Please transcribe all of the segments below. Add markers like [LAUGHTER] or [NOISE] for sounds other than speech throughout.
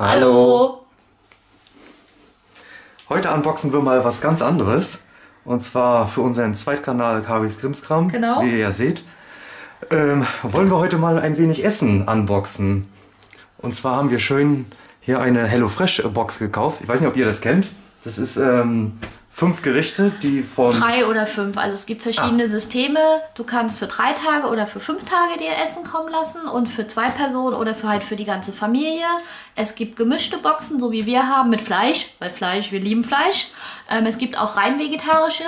Hallo. Heute unboxen wir mal was ganz anderes. Und zwar für unseren Zweitkanal Kavis Krimskram. Genau. Wie ihr ja seht. Ähm, wollen wir heute mal ein wenig Essen unboxen. Und zwar haben wir schön hier eine HelloFresh Box gekauft. Ich weiß nicht, ob ihr das kennt. Das ist ähm, fünf Gerichte, die von... Drei oder fünf. Also es gibt verschiedene Systeme. Du kannst für drei Tage oder für fünf Tage dir Essen kommen lassen und für zwei Personen oder für halt für die ganze Familie. Es gibt gemischte Boxen, so wie wir haben, mit Fleisch, weil Fleisch, wir lieben Fleisch. Ähm, es gibt auch rein vegetarische.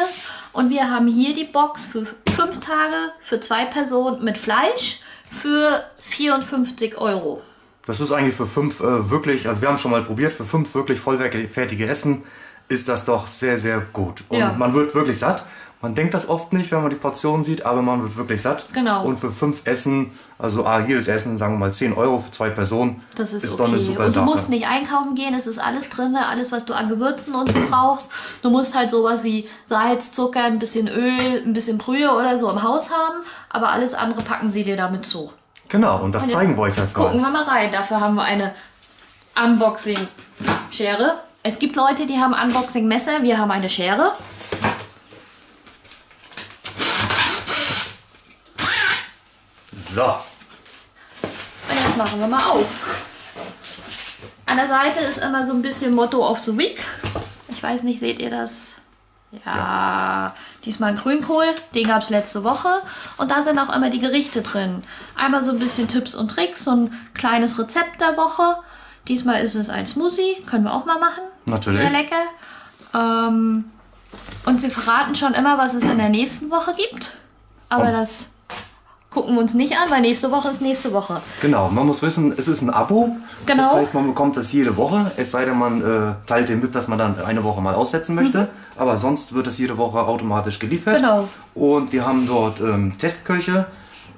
Und wir haben hier die Box für fünf Tage für zwei Personen mit Fleisch für 54 Euro. Das ist eigentlich für fünf äh, wirklich, also wir haben schon mal probiert, für fünf wirklich vollwertige Essen ist das doch sehr, sehr gut. Und Ja. man wird wirklich satt. Man denkt das oft nicht, wenn man die Portionen sieht, aber man wird wirklich satt. Genau. Und für fünf Essen, also ah, jedes Essen, sagen wir mal 10 Euro für zwei Personen, Das ist, doch okay. eine super und du Sache. musst nicht einkaufen gehen, es ist alles drin, alles, was du an Gewürzen und so [CLEARS THROAT] brauchst. Du musst halt sowas wie Salz, Zucker, ein bisschen Öl, ein bisschen Brühe oder so im Haus haben, aber alles andere packen sie dir damit zu. Genau, und das Und zeigen wir euch jetzt Gucken mal. wir mal rein. Dafür haben wir eine Unboxing-Schere. Es gibt Leute, die haben Unboxing-Messer, wir haben eine Schere. So, Und jetzt machen wir mal auf. An der Seite ist immer so ein bisschen Motto of the Week. Ich weiß nicht, seht ihr das? Ja, diesmal ein Grünkohl, den gab es letzte Woche. Und da sind auch immer die Gerichte drin. Einmal so ein bisschen Tipps und Tricks, so ein kleines Rezept der Woche. Diesmal ist es ein Smoothie, können wir auch mal machen. Natürlich. Sehr lecker. Ähm, und sie verraten schon immer, was es in der nächsten Woche gibt. Aber Oh. das gucken wir uns nicht an, weil nächste Woche ist nächste Woche. genau, man muss wissen, es ist ein Abo. Genau. Das heißt, man bekommt das jede Woche, es sei denn, man äh, teilt dem mit, dass man dann eine Woche mal aussetzen möchte. Aber sonst wird es jede Woche automatisch geliefert. Mhm. Genau. Und die haben dort ähm, Testköche,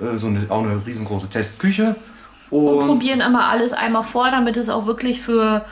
äh, so eine, auch eine riesengroße Testküche. Und Und probieren immer alles einmal vor, damit es auch wirklich für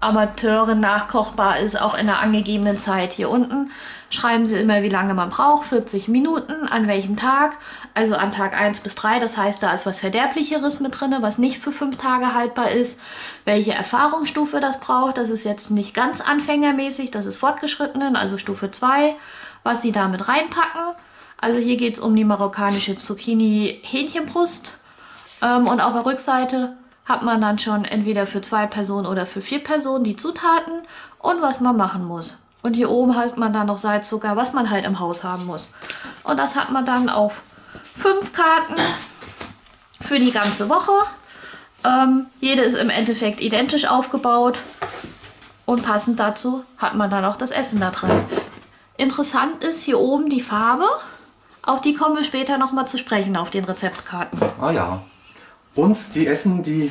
Amateure nachkochbar ist, auch in der angegebenen Zeit. Hier unten schreiben sie immer, wie lange man braucht, 40 Minuten, an welchem Tag, also an Tag 1 bis 3. Das heißt, da ist was Verderblicheres mit drin, was nicht für 5 Tage haltbar ist, welche Erfahrungsstufe das braucht. Das ist jetzt nicht ganz anfängermäßig, das ist fortgeschrittenen, also Stufe 2, was sie da mit reinpacken. Also hier geht es um die marokkanische Zucchini-Hähnchenbrust. Ähm, und auf der Rückseite hat man dann schon entweder für zwei Personen oder für vier Personen die Zutaten und was man machen muss. Und hier oben hat man dann noch Salz, Zucker, was man halt im Haus haben muss. Und das hat man dann auf fünf Karten für die ganze Woche. Ähm, jede ist im Endeffekt identisch aufgebaut. Und passend dazu hat man dann auch das Essen da drin. Interessant ist hier oben die Farbe. Auf die kommen wir später nochmal zu sprechen auf den Rezeptkarten. Ah ja. Und die Essen, die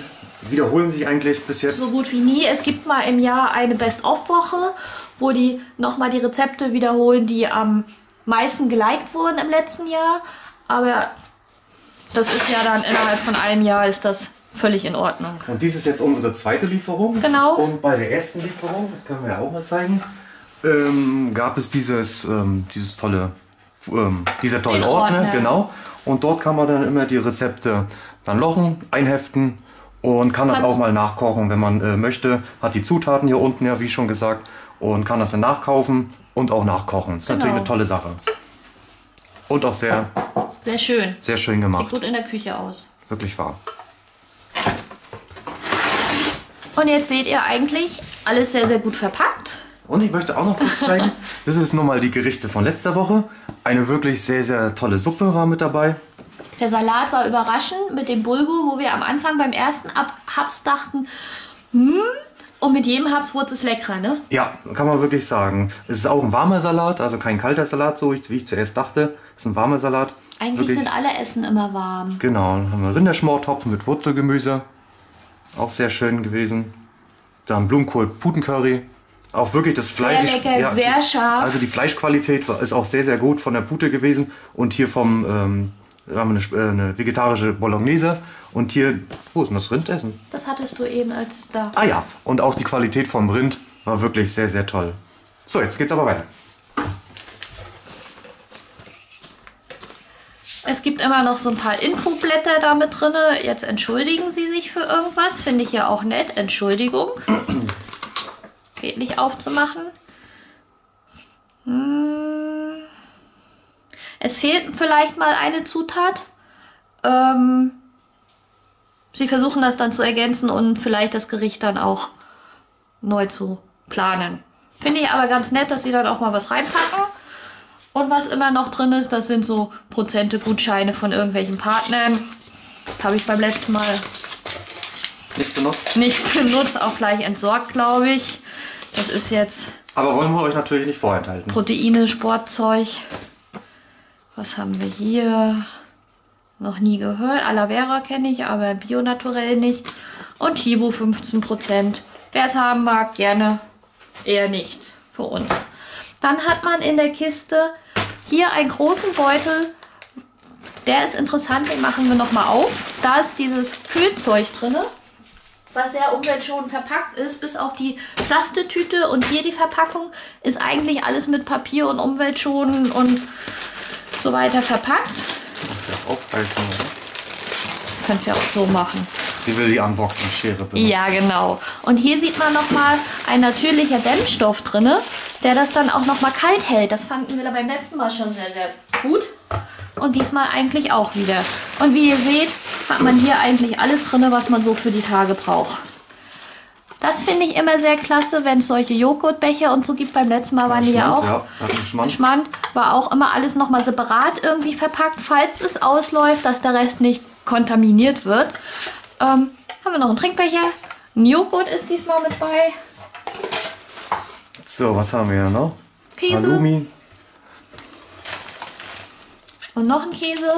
wiederholen sich eigentlich bis jetzt. So gut wie nie. Es gibt mal im Jahr eine Best-of-Woche, wo die nochmal die Rezepte wiederholen, die am meisten geliked wurden im letzten Jahr. Aber das ist ja dann innerhalb von einem Jahr ist das völlig in Ordnung. Und dies ist jetzt unsere zweite Lieferung. Genau. Und bei der ersten Lieferung, das können wir ja auch mal zeigen, ähm, gab es dieses, ähm, dieses tolle, ähm, dieser tolle Den Ordner, Ordner. genau. Und dort kann man dann immer die Rezepte dann lochen, einheften und kann das auch mal nachkochen, wenn man äh, möchte. Hat die Zutaten hier unten ja, wie schon gesagt, und kann das dann nachkaufen und auch nachkochen. Das ist natürlich Genau. eine tolle Sache. Und auch sehr, Sehr schön. sehr schön Sieht gemacht. gut in der Küche aus. Wirklich wahr. Und jetzt seht ihr eigentlich alles sehr, sehr gut verpackt. Und ich möchte auch noch kurz zeigen, [LAUGHS] das ist nochmal die Gerichte von letzter Woche. Eine wirklich sehr, sehr tolle Suppe war mit dabei. Der Salat war überraschend mit dem Bulgur, wo wir am Anfang beim ersten Ab Haps dachten, hm, und mit jedem Haps wurde es leckerer, ne? Ja, kann man wirklich sagen. Es ist auch ein warmer Salat, also kein kalter Salat, so wie ich zuerst dachte. Es ist ein warmer Salat. Eigentlich Wirklich- sind alle Essen immer warm. Genau, dann haben wir Rinderschmortopfen mit Wurzelgemüse. Auch sehr schön gewesen. Dann Blumenkohl Putencurry. Auch wirklich das Fleisch. lecker, sehr die, scharf. Also die Fleischqualität war- ist auch sehr, sehr gut von der Pute gewesen. Und hier vom, ähm, wir haben eine, sp- äh, eine vegetarische Bolognese. Und hier, wo ist denn das Rindessen? Das hattest du eben als da. Ah ja, und auch die Qualität vom Rind war wirklich sehr, sehr toll. So, jetzt geht's aber weiter. Es gibt immer noch so ein paar Infoblätter da mit drin. Jetzt entschuldigen Sie sich für irgendwas. Finde ich ja auch nett. Entschuldigung. Geht nicht aufzumachen. Hm. Es fehlt vielleicht mal eine Zutat. Ähm, Sie versuchen das dann zu ergänzen und vielleicht das Gericht dann auch neu zu planen. Finde ich aber ganz nett, dass Sie dann auch mal was reinpacken. Und was immer noch drin ist, das sind so Prozente Gutscheine von irgendwelchen Partnern. Habe ich beim letzten Mal Nicht benutzt. nicht benutzt, auch gleich entsorgt, glaube ich. Das ist jetzt Aber wollen wir euch natürlich nicht vorenthalten. Proteine, Sportzeug. Was haben wir hier? Noch nie gehört. Alavera kenne ich, aber Bionaturell nicht. Und Hibo 15%. Wer es haben mag, gerne. Eher nichts für uns. Dann hat man in der Kiste hier einen großen Beutel. Der ist interessant, den machen wir nochmal auf. Da ist dieses Kühlzeug drin, was sehr umweltschonend verpackt ist, bis auf die Plastetüte. Und hier die Verpackung ist eigentlich alles mit Papier und umweltschonend und so weiter verpackt. Ja, Aufreißen. oder? Könnt ihr auch so machen. Sie will die Unboxing-Schere benutzen. Ja, genau. Und hier sieht man nochmal ein natürlicher Dämmstoff drin, der das dann auch nochmal kalt hält. Das fanden wir da beim letzten Mal schon sehr, sehr gut. Und diesmal eigentlich auch wieder. Und wie ihr seht, hat man hier eigentlich alles drin, was man so für die Tage braucht. Das finde ich immer sehr klasse, wenn es solche Joghurtbecher und so gibt. Beim letzten Mal waren die ja auch. Ja, Schmand. Schmand war auch immer alles nochmal separat irgendwie verpackt, falls es ausläuft, dass der Rest nicht kontaminiert wird. Ähm, haben wir noch einen Trinkbecher. Ein Joghurt ist diesmal mit bei. So, was haben wir hier noch? Käse Halloumi. und noch ein Käse.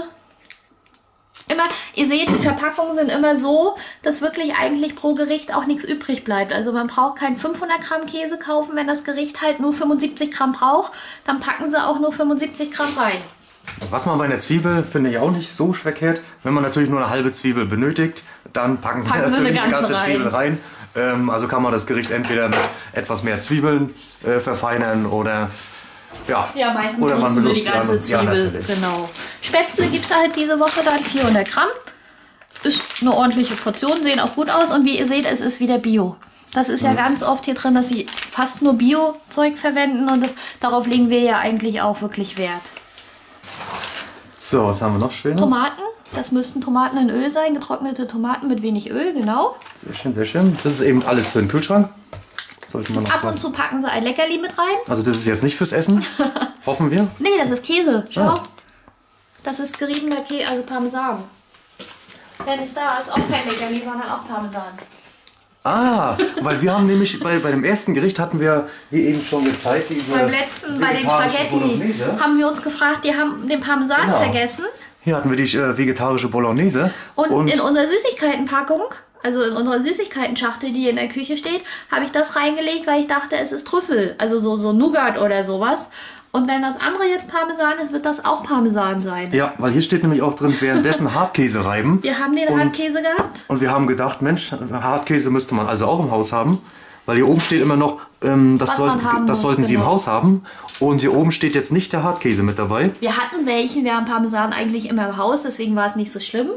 Immer, ihr seht, die Verpackungen sind immer so, dass wirklich eigentlich pro Gericht auch nichts übrig bleibt. Also man braucht keinen 500 Gramm Käse kaufen, wenn das Gericht halt nur 75 Gramm braucht, dann packen sie auch nur 75 Gramm rein. Was man bei einer Zwiebel, finde ich auch nicht so verkehrt. Wenn man natürlich nur eine halbe Zwiebel benötigt, dann packen Sie Packen Sie natürlich eine eine ganze ganze Zwiebel rein. Ähm, also kann man das Gericht entweder mit etwas mehr Zwiebeln äh, verfeinern oder ja, Ja, meistens oder man nutzen wir die ganze ja, Zwiebel. natürlich. genau. Spätzle gibt es halt diese Woche dann 400 Gramm. Ist eine ordentliche Portion, sehen auch gut aus. Und wie ihr seht, es ist wieder Bio. Das ist ja ganz oft hier drin, dass sie fast nur Bio-Zeug verwenden. Und darauf legen wir ja eigentlich auch wirklich Wert. So, was haben wir noch Schönes? Tomaten. Das müssten Tomaten in Öl sein. Getrocknete Tomaten mit wenig Öl, genau. Sehr schön, sehr schön. Das ist eben alles für den Kühlschrank. Sollte man noch Ab und zu packen sie ein Leckerli mit rein. Also das ist jetzt nicht fürs Essen, [LAUGHS] hoffen wir. Nee, das ist Käse. Schau. Ah. Das ist geriebener Käse, also Parmesan. Der ist da, ist auch kein Leckerli, sondern auch Parmesan. Ah, weil wir haben nämlich bei, bei dem ersten Gericht hatten wir, wie eben schon gezeigt, diese Beim letzten, bei den Spaghetti, Bolognese. haben wir uns gefragt, die haben den Parmesan Genau. vergessen. Hier hatten wir die äh, vegetarische Bolognese. Und, in unserer Süßigkeitenpackung, also in unserer Süßigkeitenschachtel, die in der Küche steht, habe ich das reingelegt, weil ich dachte, es ist Trüffel. Also so, so Nougat oder sowas. Und wenn das andere jetzt Parmesan ist, wird das auch Parmesan sein. ja, weil hier steht nämlich auch drin, währenddessen [LAUGHS] Hartkäse reiben. Wir haben den Und- Hartkäse gehabt. Und wir haben gedacht, Mensch, Hartkäse müsste man also auch im Haus haben. Weil hier oben steht immer noch, ähm, das, soll, das muss, sollten Sie im genau. Haus haben. Und hier oben steht jetzt nicht der Hartkäse mit dabei. Wir hatten welchen, wir haben Parmesan eigentlich immer im Haus, deswegen war es nicht so schlimm.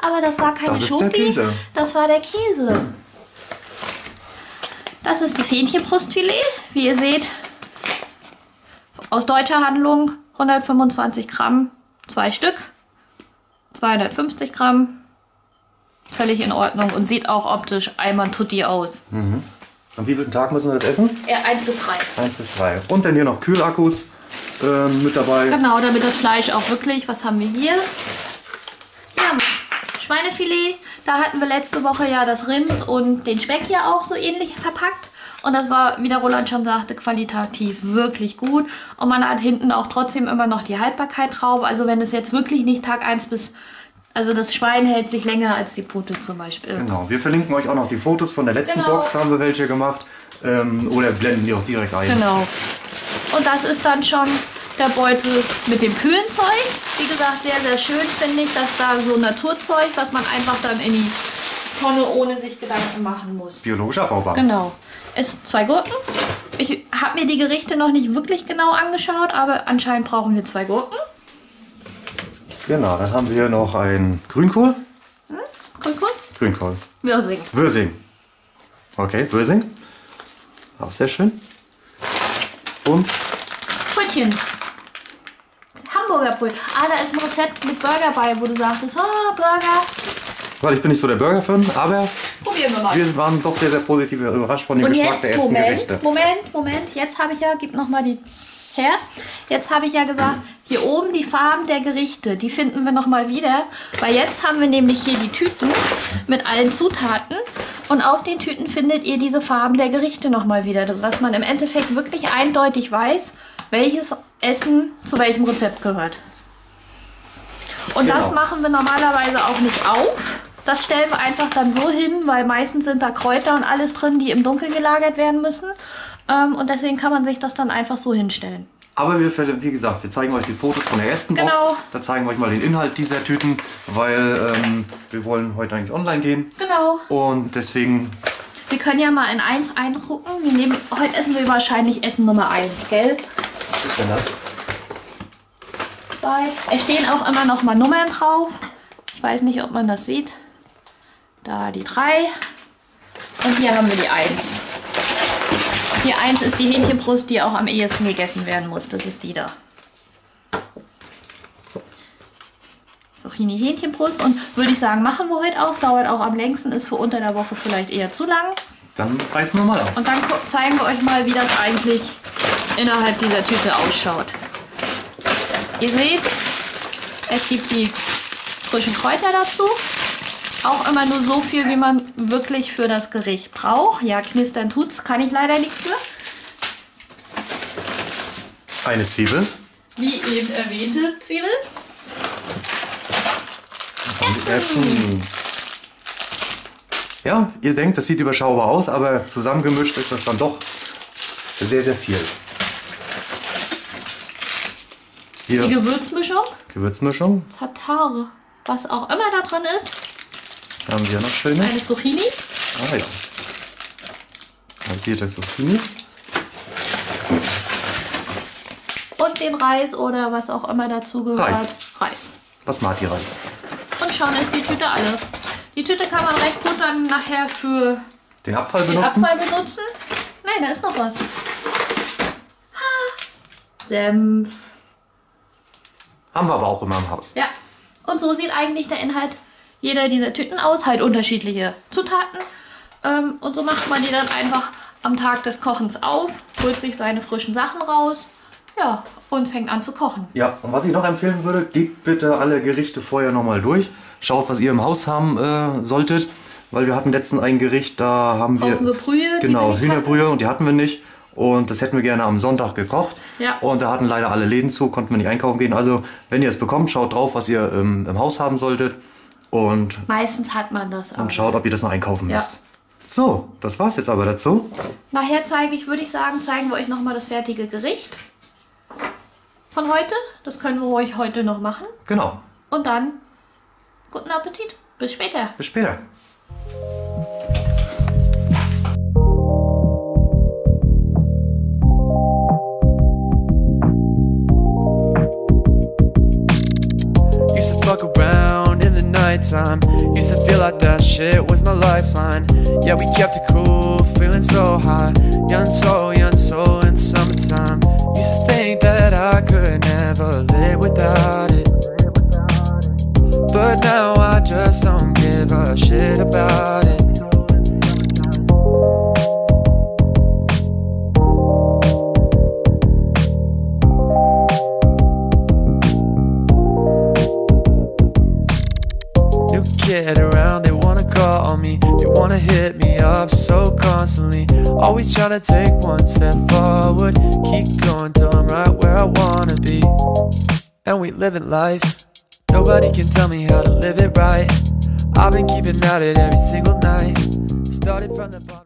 Aber das war keine Das ist der Schoki, Käse. das war der Käse. Das ist das Hähnchenbrustfilet, wie ihr seht. Aus deutscher Handlung 125 Gramm, zwei Stück, 250 Gramm. Völlig in Ordnung und sieht auch optisch einmal tutti aus. Am wievielten Tag müssen wir das essen? Ja, 1 bis 3. Eins bis drei. Und dann hier noch Kühlakkus ähm, mit dabei. Genau, damit das Fleisch auch wirklich, was haben wir hier? Ja, Schweinefilet. Da hatten wir letzte Woche ja das Rind und den Speck hier auch so ähnlich verpackt. Und das war, wie der Roland schon sagte, qualitativ wirklich gut. Und man hat hinten auch trotzdem immer noch die Haltbarkeit drauf. Also wenn es jetzt wirklich nicht Tag 1 bis... Also das Schwein hält sich länger als die Pute zum Beispiel. Genau, wir verlinken euch auch noch die Fotos von der letzten Genau. Box, haben wir welche gemacht. Ähm, oder blenden die auch direkt ein. Genau. Und das ist dann schon der Beutel mit dem kühlen Zeug. Wie gesagt, sehr, sehr schön finde ich, dass da so Naturzeug, was man einfach dann in die Tonne ohne sich Gedanken machen muss. Biologisch abbaubar. Genau. Es zwei Gurken. Ich habe mir die Gerichte noch nicht wirklich genau angeschaut, aber anscheinend brauchen wir zwei Gurken. Genau, dann haben wir hier noch ein Grünkohl. Grünkohl? Grünkohl. Wirsing. Würsing. Okay, Würsing. Auch sehr schön. Und Brötchen. Hamburger Brötchen. Ah, da ist ein Rezept mit Burger bei, wo du sagtest, ah, Burger. weil ich bin nicht so der Burger-Fan, aber Probieren wir mal. wir waren doch sehr, sehr positiv überrascht von dem Und Geschmack der jetzt, ersten Moment, Gerichte. Moment, Moment. Jetzt habe ich ja, gib noch mal die her. Jetzt habe ich ja gesagt, hier oben die Farben der Gerichte, die finden wir noch mal wieder. Weil jetzt haben wir nämlich hier die Tüten mit allen Zutaten. Und auf den Tüten findet ihr diese Farben der Gerichte noch mal wieder. Sodass man im Endeffekt wirklich eindeutig weiß, welches Essen zu welchem Rezept gehört. Und das Genau. machen wir normalerweise auch nicht auf. Das stellen wir einfach dann so hin, weil meistens sind da Kräuter und alles drin, die im Dunkeln gelagert werden müssen. Ähm, und deswegen kann man sich das dann einfach so hinstellen. Aber wir, wie gesagt, wir zeigen euch die Fotos von der ersten Box. Genau. Da zeigen wir euch mal den Inhalt dieser Tüten, weil ähm, wir wollen heute eigentlich online gehen. Genau. Und deswegen, Wir können ja mal in eins eingucken. Wir nehmen, heute essen wir wahrscheinlich Essen Nummer 1, gell? was ist denn das? Zwei. Es stehen auch immer noch mal Nummern drauf. Ich weiß nicht, ob man das sieht. Da die 3. Und hier haben wir die 1. Die 1 ist die Hähnchenbrust, die auch am ehesten gegessen werden muss. Das ist die da. Zucchini Hähnchenbrust. Und würde ich sagen, machen wir heute auch. Dauert auch am längsten, ist für unter der Woche vielleicht eher zu lang. Dann reißen wir mal auf. Und dann zeigen wir euch mal, wie das eigentlich innerhalb dieser Tüte ausschaut. Ihr seht, es gibt die frischen Kräuter dazu. Auch immer nur so viel, wie man wirklich für das Gericht braucht. Ja, knistern tut's, kann ich leider nichts für. Eine Zwiebel. Wie eben erwähnte Zwiebel. Essen. Ja, ihr denkt, das sieht überschaubar aus, aber zusammengemischt ist das dann doch sehr, sehr viel. Hier Die Gewürzmischung. Gewürzmischung. Tatare. Was auch immer da drin ist. Haben wir noch schönes? Eine Zucchini. Ah ja. Halbierte Zucchini. Und den Reis oder was auch immer dazu gehört. Reis. Reis. Basmati-Reis. Und schon ist die Tüte alle. Die Tüte kann man recht gut dann nachher für Den Abfall den benutzen. Abfall benutzen. Nein, da ist noch was. Senf. Haben wir aber auch immer im Haus. Ja. Und so sieht eigentlich der Inhalt jeder dieser Tüten aus. Halt unterschiedliche Zutaten. Ähm, und so macht man die dann einfach am Tag des Kochens auf, holt sich seine frischen Sachen raus. Ja, und fängt an zu kochen. Ja, und was ich noch empfehlen würde, geht bitte alle Gerichte vorher nochmal durch. Schaut, was ihr im Haus haben äh, solltet. Weil wir hatten letztens ein Gericht, da haben wir. Brauchen wir Brühe, wir Genau, nicht Hühnerbrühe und die hatten wir nicht. Und das hätten wir gerne am Sonntag gekocht. Ja. Und da hatten leider alle Läden zu, konnten wir nicht einkaufen gehen. Also, wenn ihr es bekommt, schaut drauf, was ihr ähm, im Haus haben solltet. Und, Meistens hat man das auch. und schaut, ob ihr das noch einkaufen Ja. müsst. So, das war's jetzt aber dazu. Nachher zeige ich, würde ich sagen, zeigen wir euch nochmal das fertige Gericht von heute. Das können wir euch heute noch machen. Genau. Und dann guten Appetit. Bis später. Bis später. Used to fuck around nighttime. Used to feel like that shit was my lifeline. Yeah, we kept it cool, feeling so high. Young soul, young soul in summertime. Used to think that I could never live without it. But now I just don't give a shit about it. Hit me up so constantly. Always trying to take one step forward, keep going till I'm right where I wanna be. And we living life, nobody can tell me how to live it right. I've been keeping at it every single night, started from the bottom.